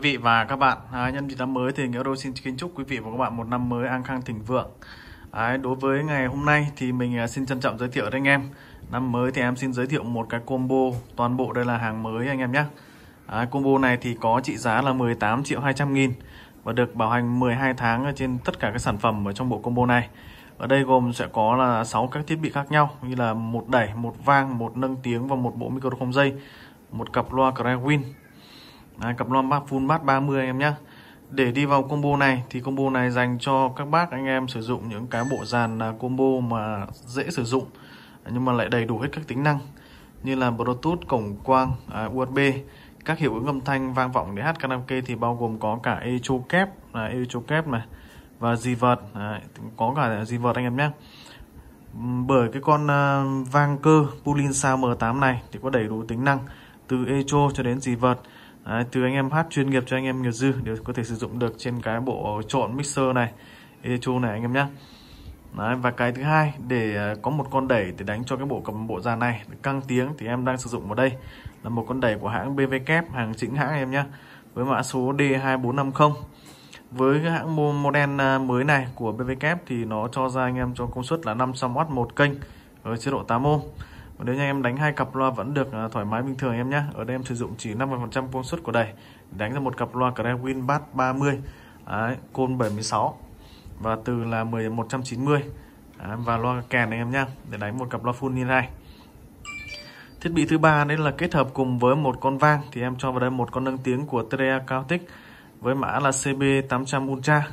vị và các bạn. À, Nhân dịp năm mới thì Nghĩa Đô xin kính chúc quý vị và các bạn một năm mới an khang thịnh vượng. À, Đối với ngày hôm nay thì mình à, xin trân trọng giới thiệu với anh em. Năm mới thì em xin giới thiệu một cái combo Toàn bộ đây là hàng mới anh em nhé. À, Combo này thì có trị giá là 18 triệu 200 nghìn Và được bảo hành 12 tháng trên tất cả các sản phẩm ở trong bộ combo này. Ở đây gồm sẽ có là 6 các thiết bị khác nhau như là một đẩy, một vang, một nâng tiếng và một bộ micro không dây, một cặp loa Crewin Đấy, cặp loa bát full bass 30 anh em nhé để đi vào combo này thì combo này dành cho các bác anh em sử dụng những cái bộ dàn à, combo mà dễ sử dụng nhưng mà lại đầy đủ hết các tính năng như là Bluetooth, cổng quang, à, USB các hiệu ứng âm thanh vang vọng để hát karaoke thì bao gồm có cả echo kép là echo kép này và reverb à, có cả reverb anh em nhé bởi cái con uh, vang cơ Pulin sa M8 này thì có đầy đủ tính năng từ echo cho đến reverb Đấy, từ anh em hát chuyên nghiệp cho anh em nghiệp dư đều có thể sử dụng được trên cái bộ trộn mixer này echo này anh em nhé Đấy, và cái thứ hai để à, có một con đẩy để đánh cho cái bộ cầm bộ dàn này căng tiếng thì em đang sử dụng ở đây là một con đẩy của hãng BVK hàng chính hãng em nhé với mã số D2450 với cái hãng model à, mới này của BVK thì nó cho ra anh em cho công suất là 500W một kênh ở chế độ 8 ohm còn nếu như em đánh hai cặp loa vẫn được à, thoải mái bình thường em nhé ở đây em sử dụng chỉ 50% công suất của đẩy đánh ra một cặp loa Crewin Bass 30 Đấy, côn 76 và từ là 10 190 Đấy, và loa kèn này em nhé để đánh một cặp loa full như này thiết bị thứ ba đấy là kết hợp cùng với một con vang thì em cho vào đây một con nâng tiếng của Trea Kautic với mã là CB800 Ultra.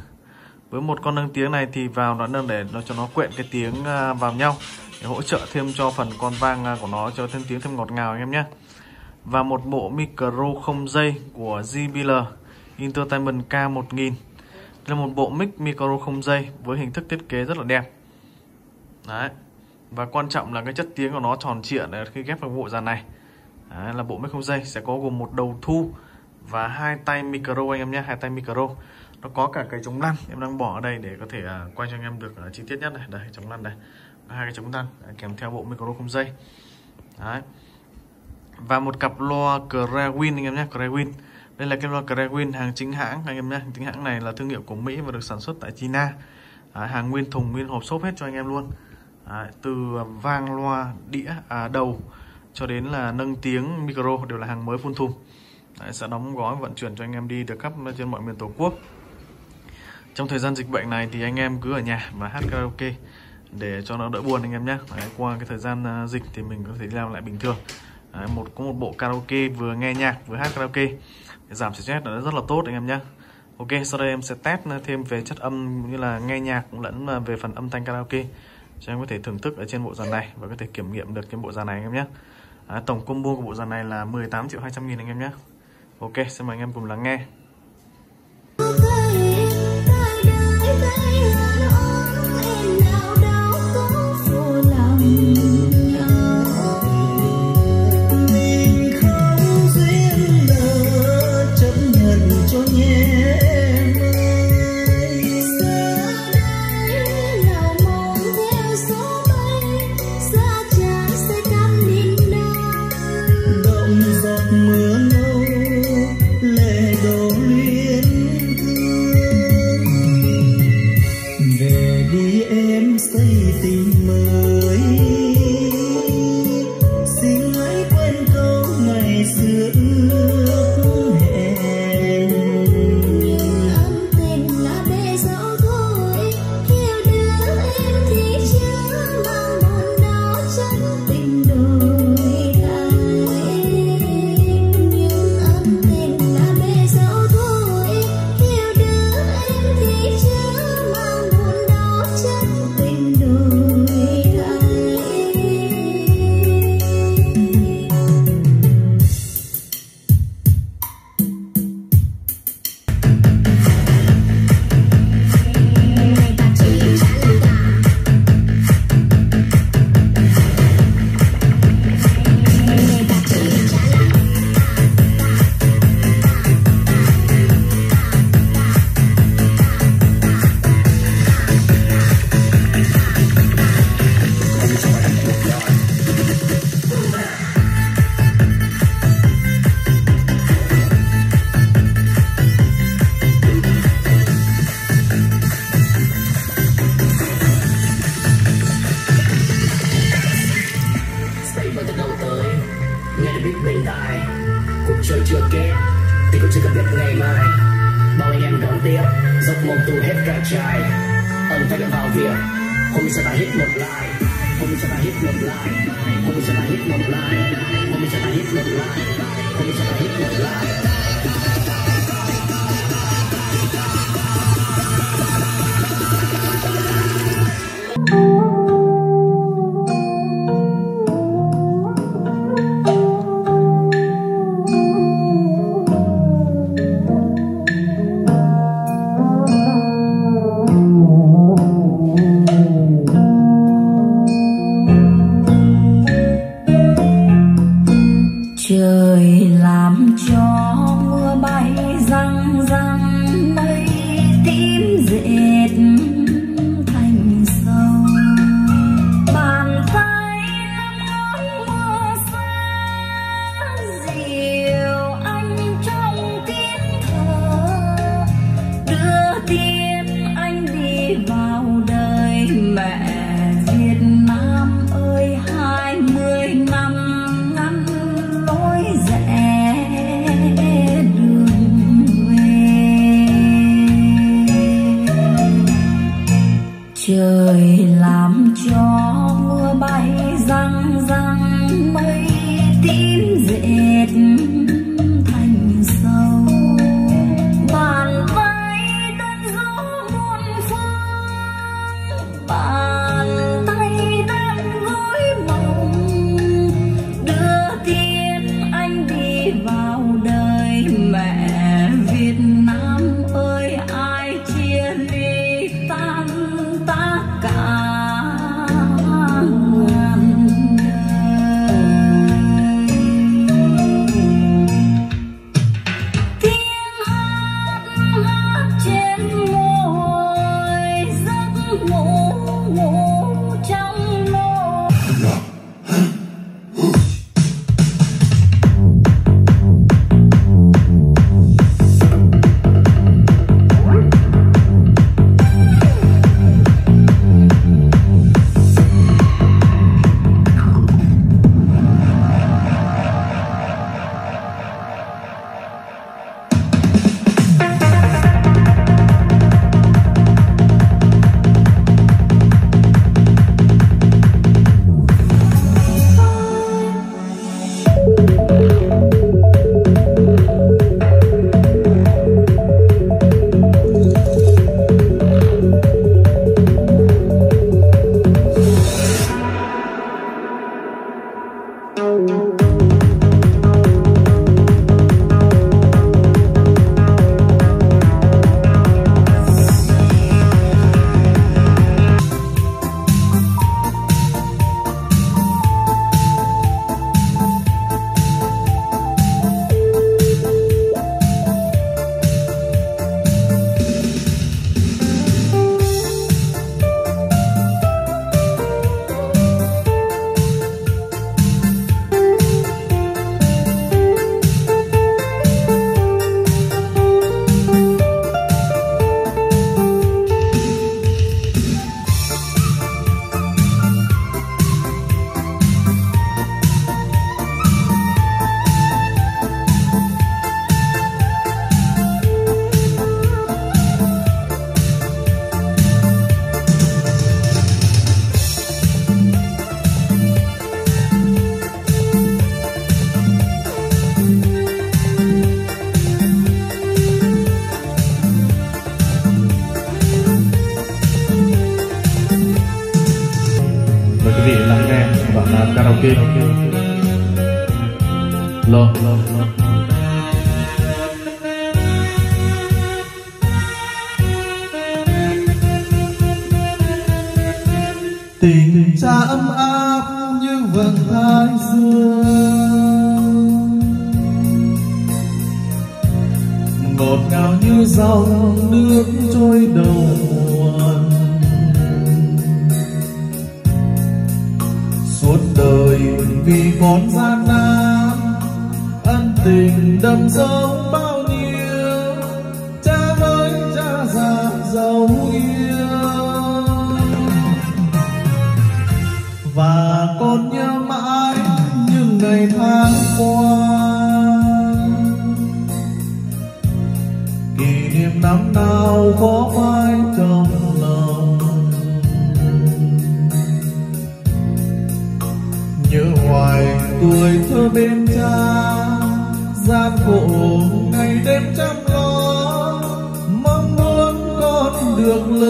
Với một con nâng tiếng này thì vào nó nâng để nó cho nó quyện cái tiếng à, vào nhau để hỗ trợ thêm cho phần con vang à, của nó cho thêm tiếng thêm ngọt ngào anh em nhé. Và một bộ micro không dây của JBL Entertainment K1000 đây là một bộ mic micro không dây với hình thức thiết kế rất là đẹp. Đấy. Và quan trọng là cái chất tiếng của nó tròn trịa khi ghép vào bộ dàn này. Đấy, là bộ mic không dây sẽ có gồm một đầu thu và hai tay micro anh em nhé hai tay micro. Nó có cả cái chống lăn em đang bỏ ở đây để có thể uh, quay cho anh em được uh, chi tiết nhất này. Đây chống lăn đây hai cái chống lăn kèm theo bộ micro không dây. Đấy. Và một cặp loa Crewin anh em nhé Crewin. Đây là cái loa Crewin hàng chính hãng anh em nhé. Chính hãng này là thương hiệu của Mỹ và được sản xuất tại China. Đấy, hàng nguyên thùng nguyên hộp xốp hết cho anh em luôn. Đấy, từ vang loa đĩa à, đầu cho đến là nâng tiếng micro đều là hàng mới phun thùng. Đấy, sẽ đóng gói vận chuyển cho anh em đi được khắp trên mọi miền tổ quốc. Trong thời gian dịch bệnh này thì anh em cứ ở nhà mà hát karaoke để cho nó đỡ buồn anh em nhé. Đấy, qua cái thời gian à, dịch thì mình có thể làm lại bình thường. Đấy, một có một bộ karaoke vừa nghe nhạc vừa hát karaoke. Để giảm stress là rất là tốt anh em nhé. Ok sau đây em sẽ test à, thêm về chất âm như là nghe nhạc cũng lẫn về phần âm thanh karaoke. Cho em có thể thưởng thức ở trên bộ dàn này và có thể kiểm nghiệm được trên bộ dàn này anh em nhé. À, tổng combo của bộ dàn này là 18 triệu 200 nghìn anh em nhé. Ok xin mời anh em cùng lắng nghe. tím dệt. tình cha ấm áp như vầng thái dương. Ngọt ngào như dòng nước trôi đầu nguồn. Suốt đời vì con gian nan tình đậm dấu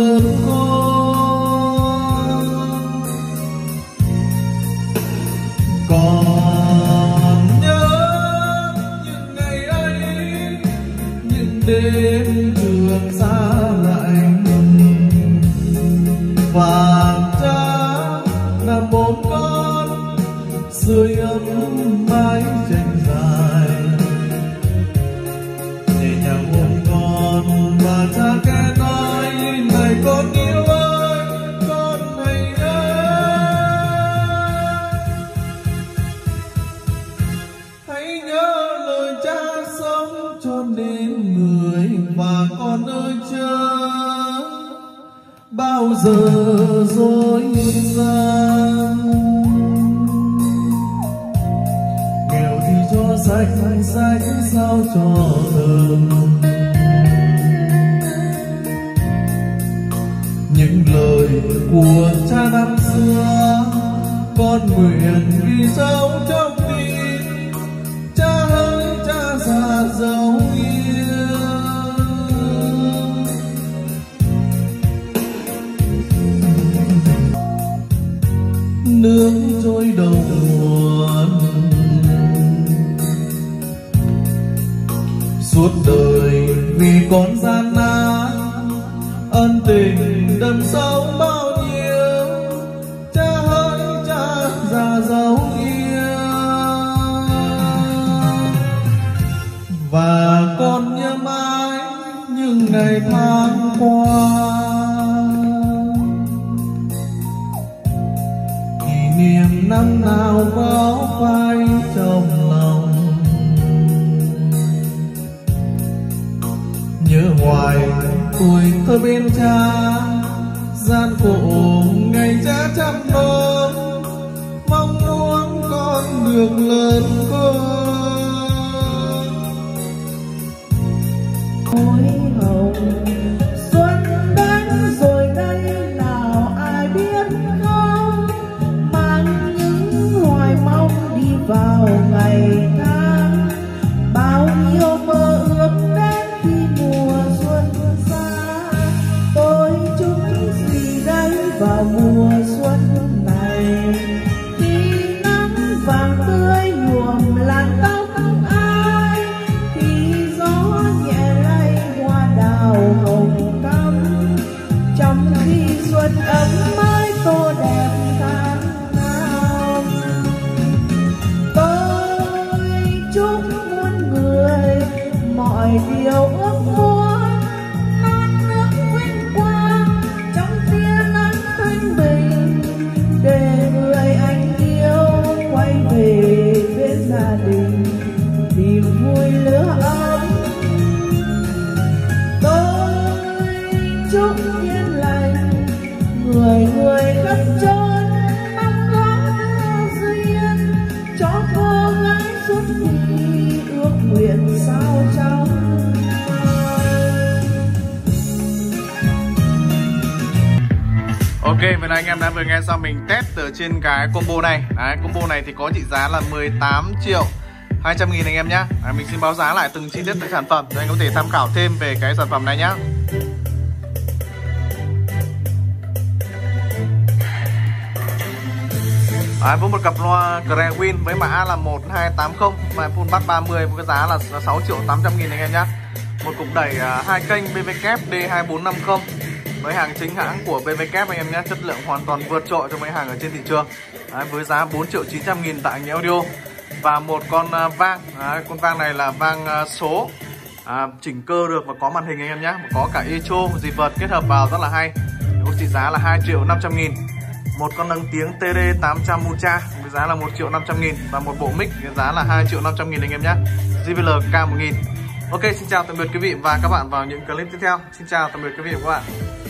được lớn nước trôi đầu nguồn. Suốt đời vì con gian nan, ân tình đầm sâu bao nhiêu, cha hỡi cha già dấu yêu và con nhớ mãi những ngày tháng qua. Năm nào có phai trong lòng. Nhớ hoài tuổi thơ bên cha, gian khổ ngày cha chăm nom mong muốn con được lớn con xuân ấm mái Ok, vừa nãy anh em đã vừa nghe xong mình test ở trên cái combo này. Đấy, combo này thì có trị giá là 18 triệu 200 nghìn anh em nhé Đấy, Mình xin báo giá lại từng chi tiết từng sản phẩm Để anh có thể tham khảo thêm về cái sản phẩm này nhé Đấy, với một cặp loa Grewin với mã là 1280 và full bass 30 với cái giá là 6 triệu 800 nghìn anh em nhé một cục đẩy à, hai kênh BVK D2450 mấy hàng chính hãng của BBK anh em nhé chất lượng hoàn toàn vượt trội cho mấy hàng ở trên thị trường. Đấy, với giá 4 triệu 900 nghìn tại Nghĩa Audio. Và một con à, vang. Đấy, con vang này là vang à, số à, chỉnh cơ được và có màn hình anh em nhé. Có cả echo dì vợt kết hợp vào rất là hay. Có trị giá là 2 triệu 500 nghìn. Một con nâng tiếng TD 800 Ultra với giá là 1 triệu 500 nghìn. Và một bộ mic với giá là 2 triệu 500 nghìn anh em nhé. JBL K1000 Ok xin chào tạm biệt quý vị và các bạn vào những clip tiếp theo. Xin chào tạm biệt quý vị và các bạn.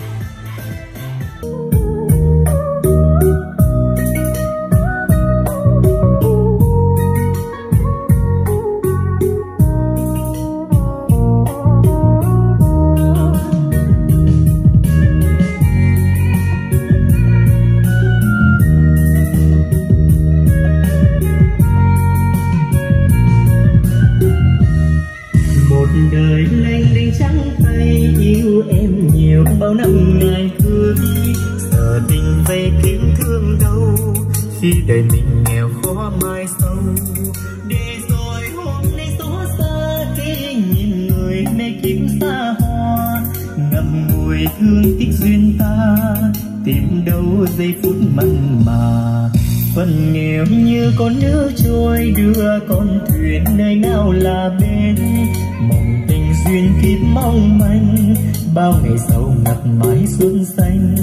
Bao ngày ngày đi, giờ tình về kiếm thương đâu? Khi đời mình nghèo khó mai sau, để rồi hôm nay số xa, khi nhìn người mê kiếm xa hoa, ngậm ngùi thương tiếc duyên ta, tìm đâu giây phút mặn mà. Phần nghèo như con nước trôi, đưa con thuyền nơi nào là bên duyên kiếp mong manh bao ngày sau ngập mãi xuân xanh.